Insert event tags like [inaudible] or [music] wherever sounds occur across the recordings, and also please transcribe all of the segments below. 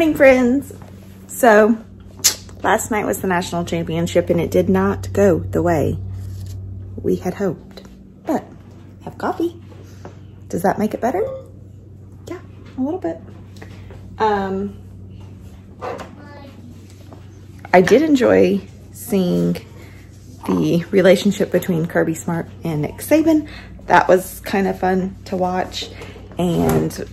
Morning, friends. So, last night was the national championship and it did not go the way we had hoped. But, have coffee. Does that make it better? Yeah, a little bit. Um, I did enjoy seeing the relationship between Kirby Smart and Nick Saban. That was kind of fun to watch. And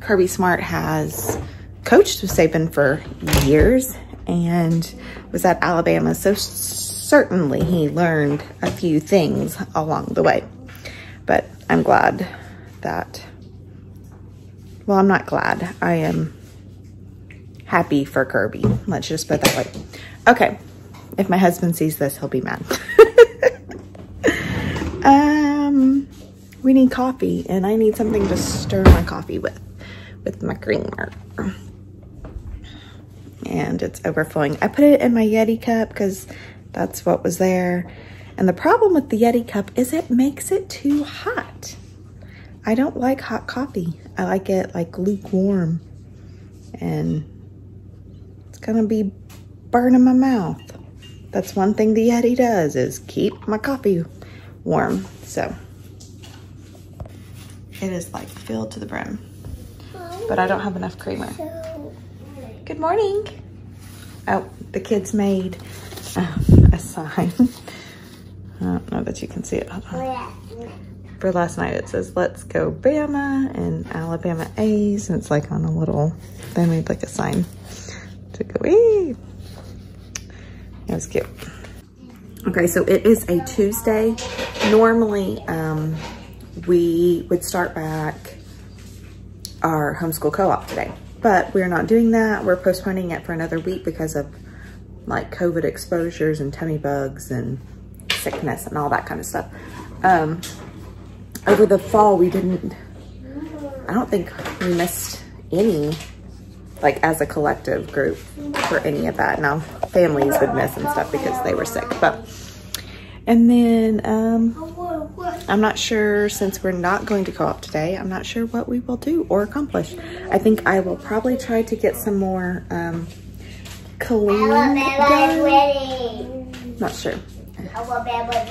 Kirby Smart has coached Saban for years and was at Alabama. So certainly he learned a few things along the way. But I'm glad that, well, I'm not glad. I am happy for Kirby. Let's just put that way. Okay. If my husband sees this, he'll be mad. [laughs] um, we need coffee and I need something to stir my coffee with, with my creamer and it's overflowing. I put it in my Yeti cup because that's what was there. And the problem with the Yeti cup is it makes it too hot. I don't like hot coffee. I like it like lukewarm. And it's gonna be burning my mouth. That's one thing the Yeti does is keep my coffee warm. So it is like filled to the brim. But I don't have enough creamer. Good morning. Oh, the kids made um, a sign. [laughs] I don't know that you can see it. For last night, it says, let's go Bama and Alabama A's. And it's like on a little, they made like a sign to go, ee. It was cute. Okay, so it is a Tuesday. Normally, um, we would start back our homeschool co-op today but we're not doing that. We're postponing it for another week because of like COVID exposures and tummy bugs and sickness and all that kind of stuff. Um, over the fall, we didn't, I don't think we missed any, like as a collective group for any of that. Now, families would miss and stuff because they were sick, but, and then, um, I'm not sure since we're not going to co-op today, I'm not sure what we will do or accomplish. I think I will probably try to get some more um, cleaning done. Not sure.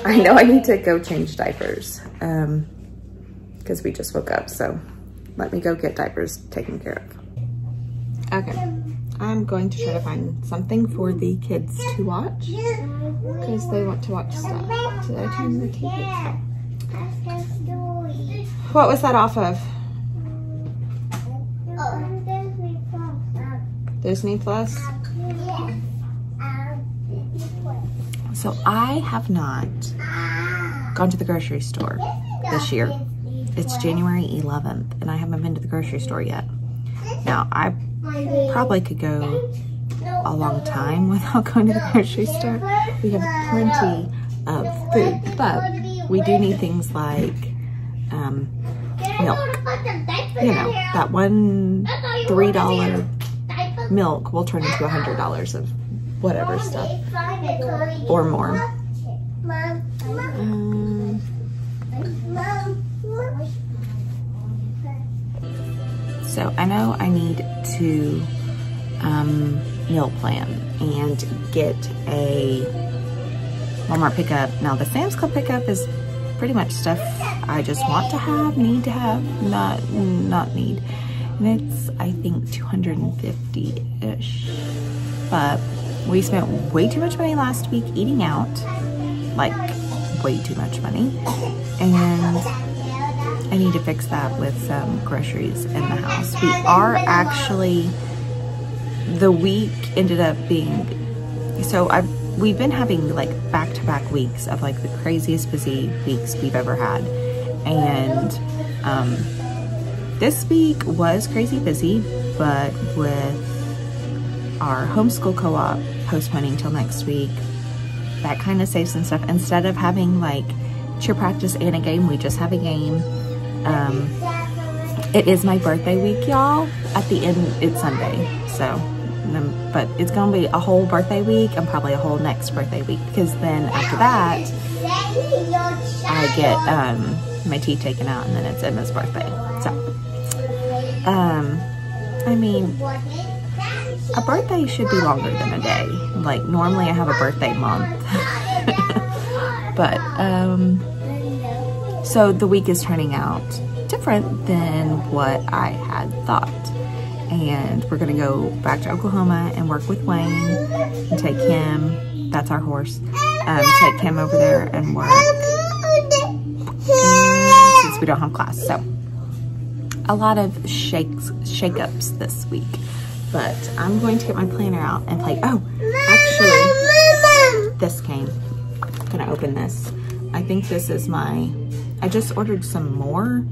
I know I need to go change diapers because um, we just woke up. So let me go get diapers taken care of. Okay. I'm going to try to find something for the kids to watch because they want to watch stuff. Did I turn the TV off? What was that off of? Disney Plus? So I have not gone to the grocery store this year. It's January 11th and I haven't been to the grocery store yet. Now I probably could go a long time without [laughs] going to the grocery store. We have plenty of food, but we do need things like um, milk. You know, that one $3 milk will turn into a $100 of whatever stuff or more. Um, so I know I need to um, meal plan and get a Walmart pickup. Now the Sam's Club pickup is pretty much stuff I just want to have, need to have, not not need. And it's, I think, 250-ish. But we spent way too much money last week eating out. Like, way too much money. And I need to fix that with some groceries in the house. We are actually, the week ended up being, so I've we've been having like back-to-back weeks of like the craziest busy weeks we've ever had. And um, this week was crazy busy, but with our homeschool co-op postponing till next week, that kind of saves some stuff. Instead of having like cheer practice and a game, we just have a game. Um, it is my birthday week, y'all. At the end, it's Sunday, so but it's gonna be a whole birthday week and probably a whole next birthday week because then after that I get um, my teeth taken out and then it's Emma's birthday. So, um, I mean, a birthday should be longer than a day. Like normally I have a birthday month. [laughs] but, um, so the week is turning out different than what I had thought. And we're gonna go back to Oklahoma and work with Wayne and take him, that's our horse, um, take him over there and work. Since we don't have class, so a lot of shakes, shake-ups this week. But I'm going to get my planner out and play. Oh, actually, this came. I'm gonna open this. I think this is my, I just ordered some more,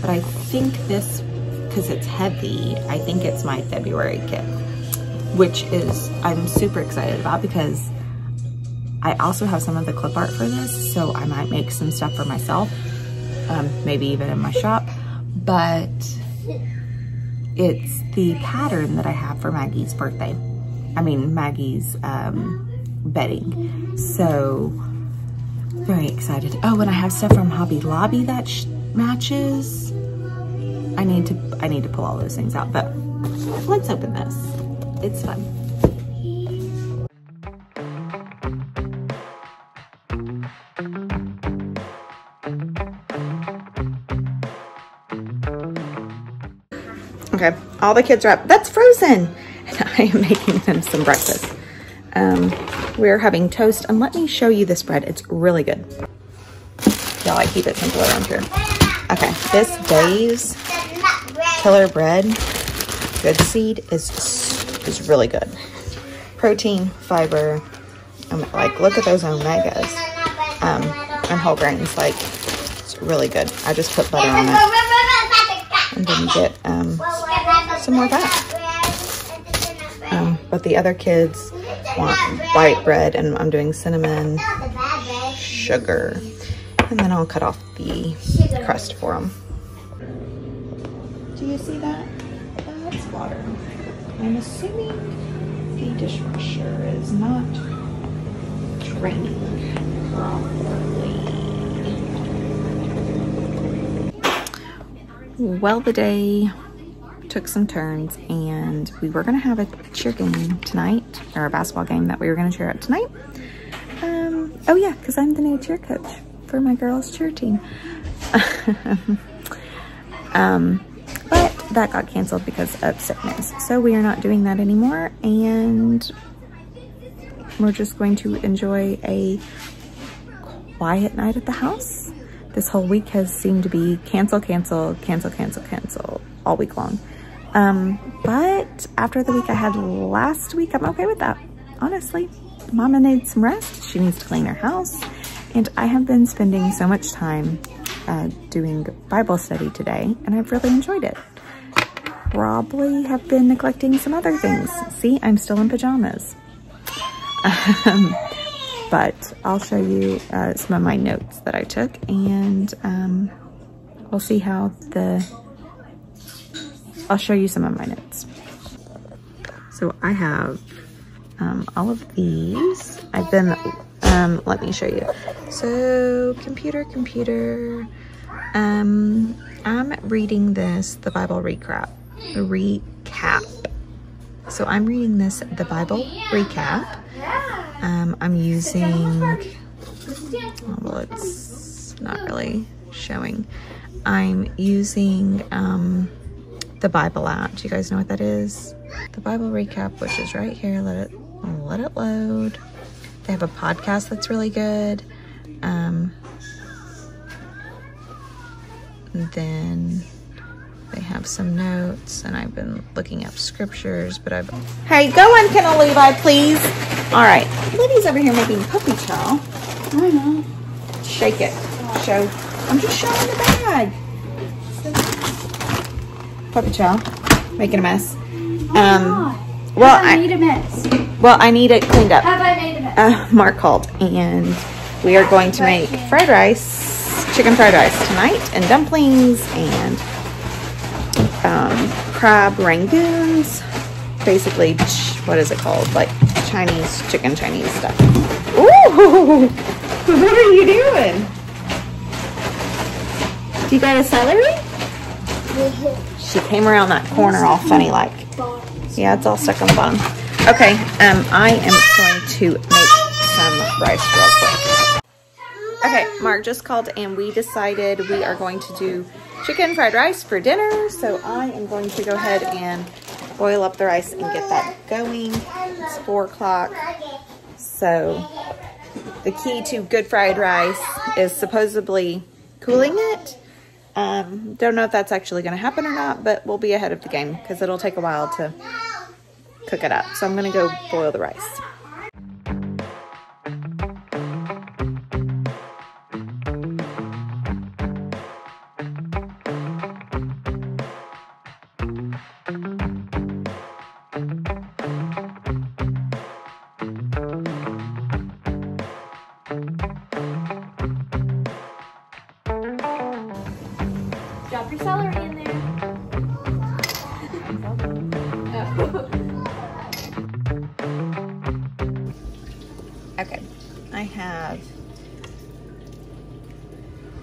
but I think this, because it's heavy, I think it's my February kit, which is, I'm super excited about because I also have some of the clip art for this, so I might make some stuff for myself, um, maybe even in my shop but it's the pattern that I have for Maggie's birthday. I mean, Maggie's um, bedding. So, very excited. Oh, and I have stuff from Hobby Lobby that matches. I need to, I need to pull all those things out, but let's open this. It's fun. Okay, all the kids are up. That's frozen. [laughs] And I am making them some breakfast. Um, we're having toast, and let me show you this bread. It's really good. Y'all, I keep it simple around here. Okay, this Dave's Killer Bread Good Seed is is really good. Protein, fiber, um, like look at those omegas um, and whole grains. Like it's really good. I just put butter on it and then get um, some more that. Um, but the other kids want white bread and I'm doing cinnamon, sugar, and then I'll cut off the crust for them. Do you see that? That's water. I'm assuming the dishwasher is not draining properly. Well, the day took some turns and we were gonna have a cheer game tonight or a basketball game that we were gonna cheer at tonight. Um, oh yeah, cause I'm the new cheer coach for my girls cheer team. [laughs] um, but that got canceled because of sickness. So we are not doing that anymore and we're just going to enjoy a quiet night at the house. This whole week has seemed to be cancel, cancel, cancel, cancel, cancel all week long. Um, but after the week I had last week, I'm okay with that. Honestly, mama needs some rest. She needs to clean her house. And I have been spending so much time uh, doing Bible study today, and I've really enjoyed it. Probably have been neglecting some other things. See, I'm still in pajamas. Um, but I'll show you uh, some of my notes that I took, and um, we'll see how the I'll show you some of my notes. So I have um, all of these. I've been, um, let me show you. So computer, computer, um, I'm reading this, the Bible recap, recap. So I'm reading this, the Bible recap. Um, I'm using, well, it's not really showing. I'm using, um, the Bible app. Do you guys know what that is? The Bible recap, which is right here. Let it let it load. They have a podcast that's really good. Um, then they have some notes, and I've been looking up scriptures, but I've. Hey, go on, Kennel Levi, please. All right, Liddy's over here making puppy chow. I know. Shake it. Show. I'm just showing the bag puppy chow, making a mess. Um, well, I, need a mess. Well, I need it cleaned up. Have I made a mess? Uh, Mark called, and we are going to make fried rice, chicken fried rice tonight, and dumplings, and um, crab rangoons. Basically, what is it called? Like Chinese chicken Chinese stuff. Ooh, [laughs] what are you doing? Do you got a celery? She came around that corner all funny like. Yeah, it's all stuck on the bottom. Okay, um, I am going to make some rice real quick. Okay, Mark just called and we decided we are going to do chicken fried rice for dinner. So I am going to go ahead and boil up the rice and get that going. It's four o'clock. So the key to good fried rice is supposedly cooling it. Um, don't know if that's actually going to happen or not, but we'll be ahead of the game because it'll take a while to cook it up. So I'm going to go boil the rice. Okay, I have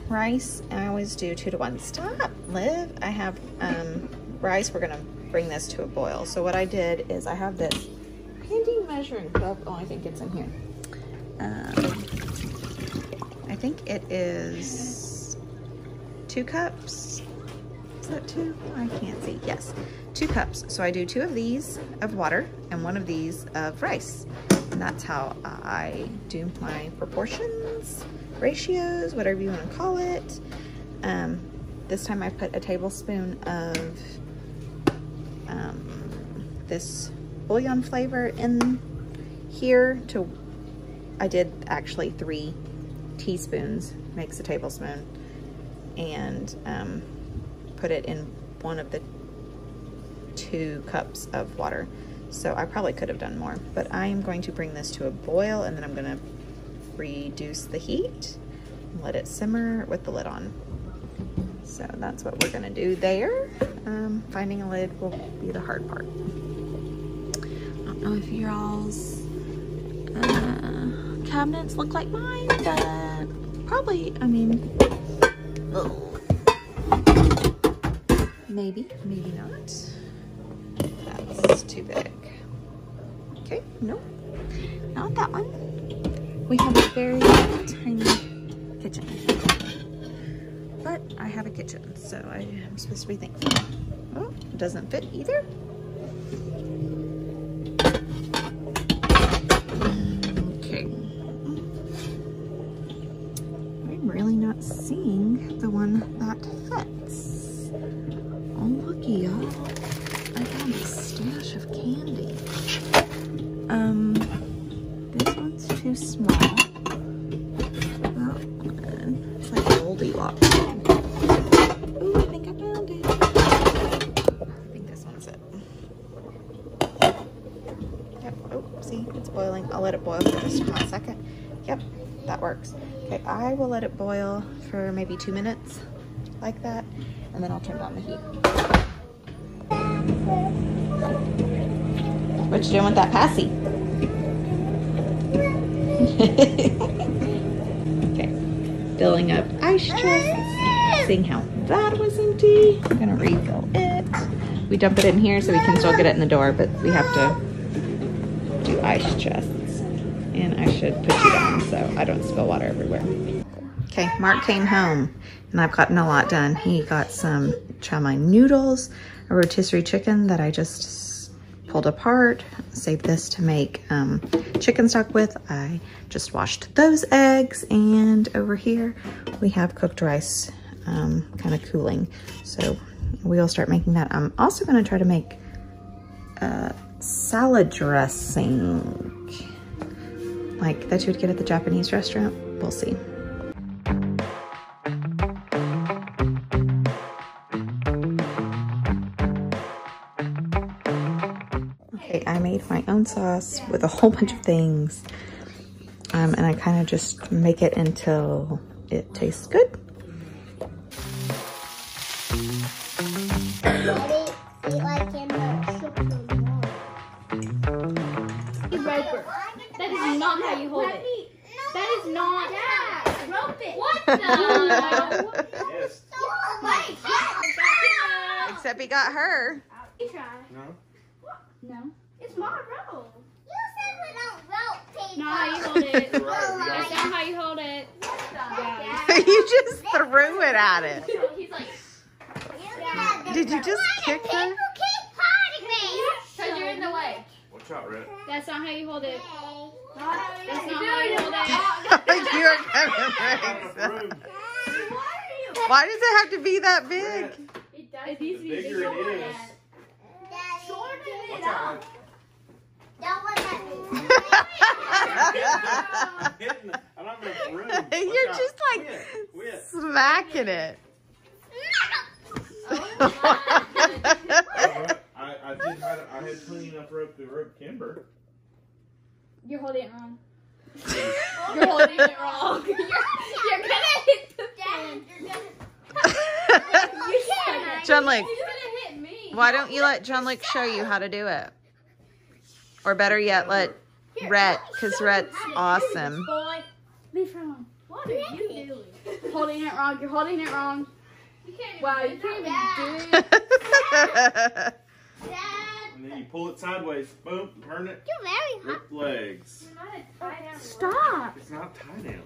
rice. I always do two to one. Stop, Liv. I have um, rice. We're gonna bring this to a boil. So what I did is I have this handy measuring cup. Oh, I think it's in here. Um, I think it is two cups. Is that two? I can't see. Yes, two cups. So I do two of these of water and one of these of rice. And that's how I do my proportions, ratios, whatever you want to call it. Um, this time I put a tablespoon of um, this bouillon flavor in here to, I did actually three teaspoons, makes a tablespoon, and um, put it in one of the two cups of water. So I probably could have done more, but I am going to bring this to a boil and then I'm gonna reduce the heat, and let it simmer with the lid on. So that's what we're gonna do there. Um, finding a lid will be the hard part. I don't know if your all's uh, cabinets look like mine, but probably, I mean, oh. maybe, maybe not. That's too big. Okay, no, not that one. We have a very tiny kitchen. But I have a kitchen, so I am supposed to be thankful. Oh, it doesn't fit either. Okay. I'm really not seeing the one for maybe two minutes, like that, and then I'll turn down the heat. What you doing with that passy? [laughs] okay, filling up ice chests. Seeing how that was empty. I'm gonna refill it. We dump it in here so we can still get it in the door, but we have to do ice chests. And I should put you down so I don't spill water everywhere. Okay, Mark came home and I've gotten a lot done. He got some chow mein noodles, a rotisserie chicken that I just pulled apart, saved this to make um, chicken stock with. I just washed those eggs and over here we have cooked rice um, kind of cooling. So we'll start making that. I'm also gonna try to make uh, salad dressing like that you would get at the Japanese restaurant. We'll see. Sauce with a whole bunch of things. Um, and I kind of just make it until it tastes good. That is not how you hold it. That is not. Rope it. What the? Except he got her. You try. No. No. It's my roll. You said we don't rope people. No, how you hold it. You're right, we That's don't- how you hold it. Yeah. [laughs] you just threw it at it. He's like, Did you just kick her? People keep hurting me. because you're in the way. Watch out, Red. That's not how you hold it. That's That's not how you hold it. [laughs] You're gonna break Room. some. Why does it have to be that big? It does. It needs to The be bigger bigger. it is. Shorten it out, up. Don't let that Red. Hitting the- I don't have enough room. Watch You're just like Quit. Quit. smacking it. [laughs] I, I did have, I had plenty enough rope to rope Kimber. You're holding it wrong. [laughs] You're holding it wrong. [laughs] You're, you're gonna hit the Dad, fan. you're gonna. You can't. John Lake, He's gonna hit me. why don't you let John Lake show you how to do it? Or better yet, let Rhett, because Rhett's awesome. Boy, leave her alone. What are you doing? Holding it wrong. You're holding it wrong. You can't. Wow, you can't even do it. Dad, [laughs] And then you pull it sideways. Boom. Turn it. you're very hot. Rip legs. Stop. It's not tie down.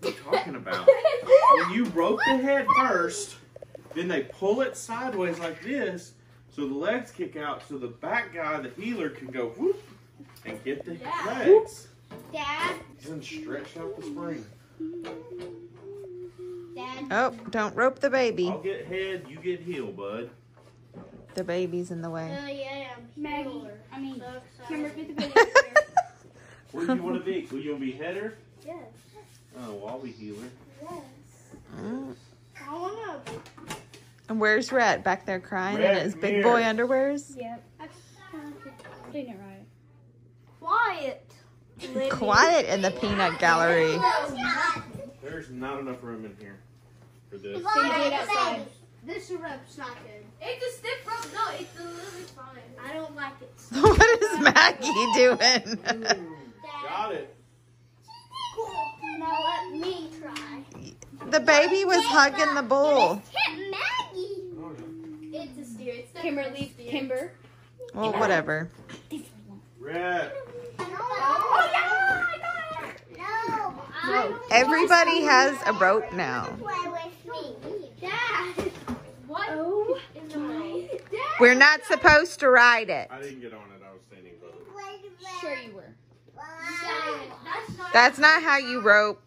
What are you talking about? when you rope the head first, then they pull it sideways like this, so the legs kick out, so the back guy, the heeler, can go whoop and get the legs. Dad, Then stretch out the spring. Dad. oh, don't rope the baby. I'll get head, you get heel, bud. The baby's in the way. Oh yeah, I'm Maggie. sure. I mean, So Kimber, get the [laughs] video here. Where do you want to be? Will you want to be header? Yes. Oh, well, I'll be heeler. Yes. Mm. I wanna. And where's Rhett? Back there crying in his big here. boy underwears? Yep. Holding it right. Quiet. Quiet in the peanut gallery. There's not enough room in here for this. Can you do it outside? This rope's not good. It's a stiff rope. No, it's a little fine. I don't like it. [laughs] what is Maggie doing? Got it. Now let me try. the baby was hugging the bull. Hit Maggie. Oh, it's a steer. It's Kimber, leave Kimber. Well, whatever. Red. Oh, yeah, I got it. No. I don't Everybody has a rope now. play with me. Dad. What? Oh. In the way. Dad. We're not supposed to ride it. I didn't get on it. I was standing above it. Sure you were. That's not. How you rope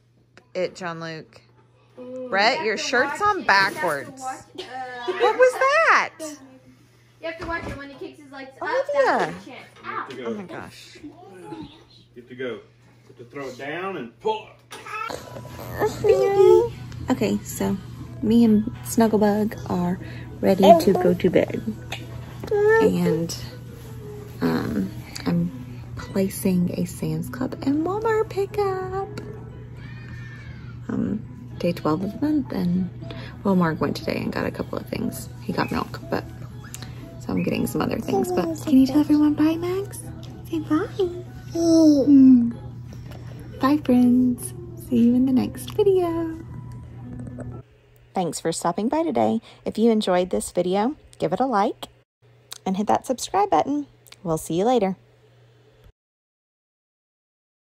it, John Luke. Brett, your shirt's on backwards. Uh, What was [laughs] that? You have to watch it when he kicks his legs Oh, up. yeah. That's his chance. You have to Oh my gosh. Have to go. To throw it down and pull it. Okay, so me and Snugglebug are ready to go to bed. And um, I'm placing a Sam's Club and Walmart pickup. Um, day 12 of the month, and well, Mark went today and got a couple of things. He got milk, but so I'm getting some other things. But can you tell everyone bye, Max? Say bye. Mm. Bye, friends. See you in the next video. Thanks for stopping by today. If you enjoyed this video, give it a like and hit that subscribe button. We'll see you later.